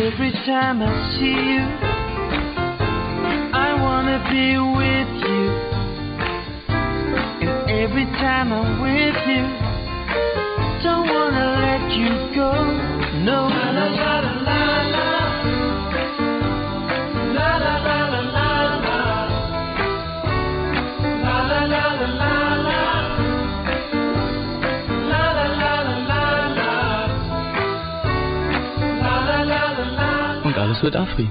Every time I see you, I wanna be with you. And every time I'm with you, don't wanna let you go. Alles wird Afri.